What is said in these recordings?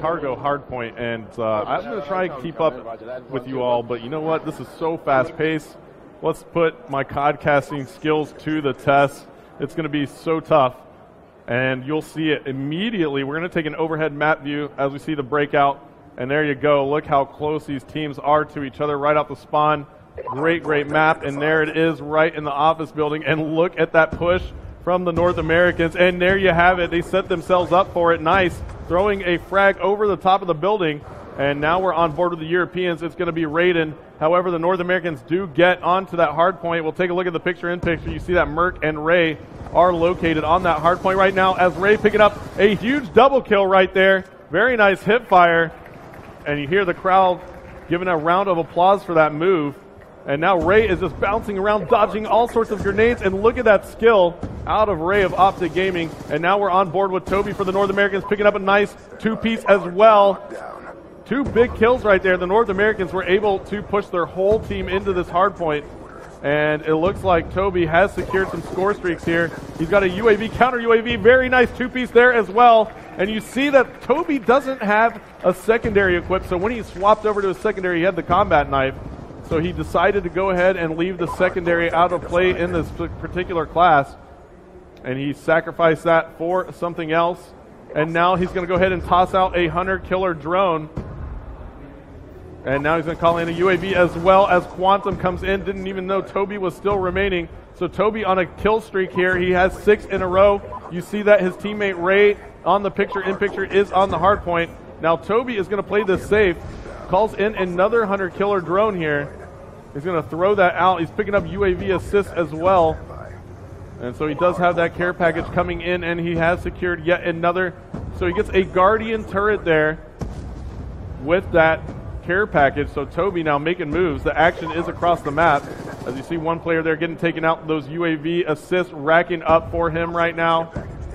cargo hardpoint, and uh, I'm going to try and keep up with you all. But you know what? This is so fast paced. Let's put my codcasting skills to the test. It's going to be so tough, and you'll see it immediately. We're going to take an overhead map view as we see the breakout, and there you go. Look how close these teams are to each other right off the spawn. Great, great map, and there it is right in the office building. And look at that push from the North Americans. And there you have it. They set themselves up for it. Nice. Throwing a frag over the top of the building. And now we're on board with the Europeans. It's going to be Raiden. However, the North Americans do get onto that hard point. We'll take a look at the picture in picture. You see that Merc and Ray are located on that hard point right now as Ray picking up a huge double kill right there. Very nice hip fire. And you hear the crowd giving a round of applause for that move. And now Ray is just bouncing around, dodging all sorts of grenades. And look at that skill out of Ray of Optic Gaming. And now we're on board with Toby for the North Americans, picking up a nice two piece as well. Two big kills right there. The North Americans were able to push their whole team into this hard point. And it looks like Toby has secured some score streaks here. He's got a UAV, counter UAV, very nice two piece there as well. And you see that Toby doesn't have a secondary equipped. So when he swapped over to a secondary, he had the combat knife. So he decided to go ahead and leave the secondary out of play in this particular class. And he sacrificed that for something else. And now he's going to go ahead and toss out a hunter killer drone. And now he's going to call in a UAV as well as Quantum comes in. Didn't even know Toby was still remaining. So Toby on a kill streak here. He has six in a row. You see that his teammate Ray on the picture in picture is on the hard point. Now Toby is going to play this safe calls in another hunter killer drone here. He's going to throw that out. He's picking up UAV assist as well. And so he does have that care package coming in, and he has secured yet another. So he gets a Guardian turret there with that care package. So Toby now making moves. The action is across the map. As you see one player there getting taken out, those UAV assists racking up for him right now.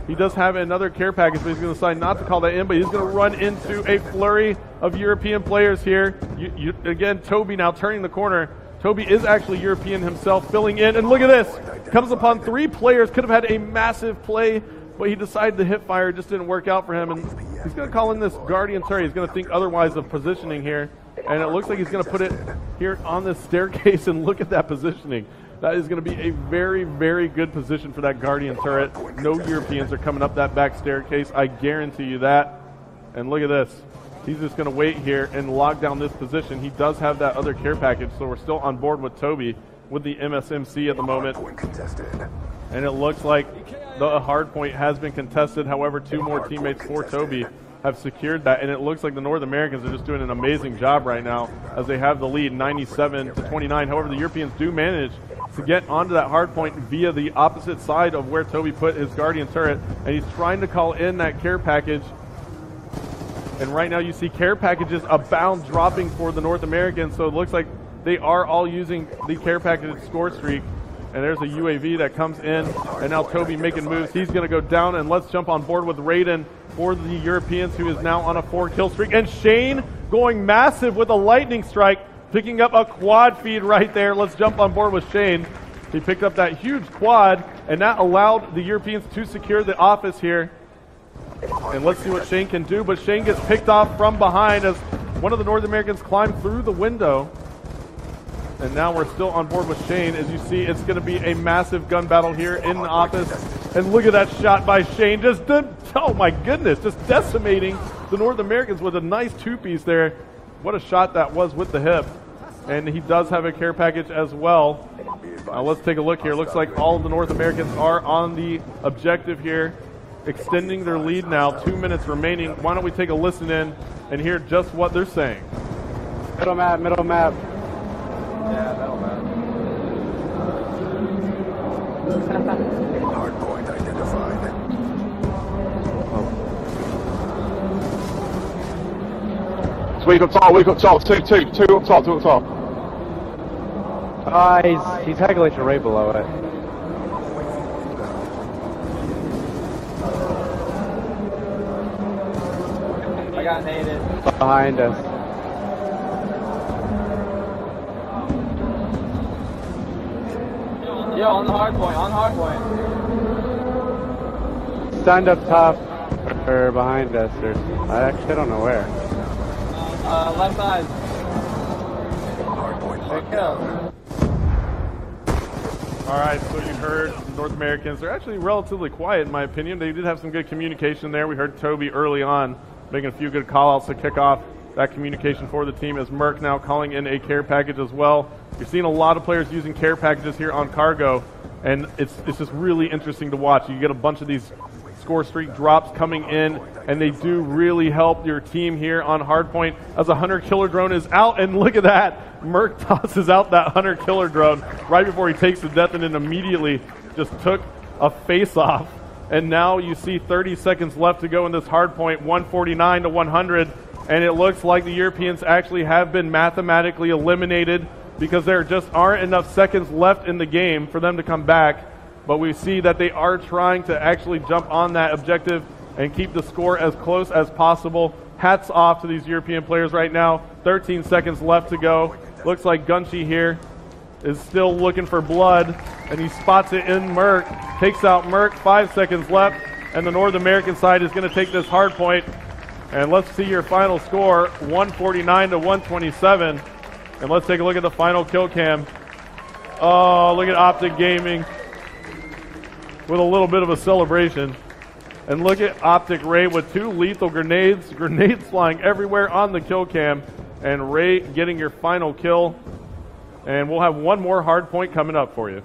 He does have another care package, but he's going to decide not to call that in, but he's going to run into a flurry of European players here. You, you, again, Toby now turning the corner. Toby is actually European himself, filling in, and look at this. Comes upon three players, could have had a massive play, but he decided to hip fire. It just didn't work out for him, and he's going to call in this Guardian turret. He's going to think otherwise of positioning here, and it looks like he's going to put it here on this staircase, and look at that positioning. That is going to be a very, very good position for that Guardian turret. No Europeans are coming up that back staircase. I guarantee you that. And look at this. He's just going to wait here and lock down this position. He does have that other care package, so we're still on board with Toby with the MSMC at the moment. And it looks like the hard point has been contested. However, two more teammates for Toby have secured that, and it looks like the North Americans are just doing an amazing job right now as they have the lead 97 to 29. However, the Europeans do manage to get onto that hard point via the opposite side of where Toby put his Guardian turret, and he's trying to call in that care package. And right now you see care packages abound dropping for the North Americans, so it looks like they are all using the care package score streak. And there's a UAV that comes in, and now Toby making moves. He's going to go down, and let's jump on board with Raiden for the Europeans, who is now on a four kill streak. And Shane going massive with a lightning strike picking up a quad feed right there. Let's jump on board with Shane. He picked up that huge quad, and that allowed the Europeans to secure the office here. And let's see what Shane can do. But Shane gets picked off from behind as one of the North Americans climbed through the window. And now we're still on board with Shane. As you see, it's going to be a massive gun battle here in the office. And look at that shot by Shane. Just, oh my goodness, just decimating the North Americans with a nice two piece there. What a shot that was with the hip. And he does have a care package as well. Now let's take a look here. Looks like all of the North Americans are on the objective here, extending their lead now. Two minutes remaining. Why don't we take a listen in and hear just what they're saying? Middle map, middle map. Yeah, middle map. Hardpoint identified. So we got top, we got top, two, two, two up top, two up top. Ah, he's, he's heckling right below it. I got naded. Behind us. Yo, on the hard point, on hard point. Stand up top, or behind us, or I actually don't know where. Uh, left side. Good kill. All right, so you heard North Americans. They're actually relatively quiet, in my opinion. They did have some good communication there. We heard Toby early on making a few good call-outs to kick off that communication for the team as Merck now calling in a care package as well. You're seeing a lot of players using care packages here on Cargo, and it's, it's just really interesting to watch. You get a bunch of these score streak drops coming in, and they do really help your team here on Hardpoint as a Hunter Killer drone is out. And look at that. Merc tosses out that Hunter Killer drone right before he takes the death and then immediately just took a face off. And now you see 30 seconds left to go in this hardpoint, 149 to 100. And it looks like the Europeans actually have been mathematically eliminated because there just aren't enough seconds left in the game for them to come back but we see that they are trying to actually jump on that objective and keep the score as close as possible. Hats off to these European players right now. 13 seconds left to go. Looks like Gunchi here is still looking for blood, and he spots it in Merck. Takes out Merck. Five seconds left, and the North American side is going to take this hard point. And let's see your final score 149 to 127. And let's take a look at the final kill cam. Oh, look at Optic Gaming with a little bit of a celebration. And look at Optic Ray with two lethal grenades, grenades flying everywhere on the kill cam, and Ray getting your final kill. And we'll have one more hard point coming up for you.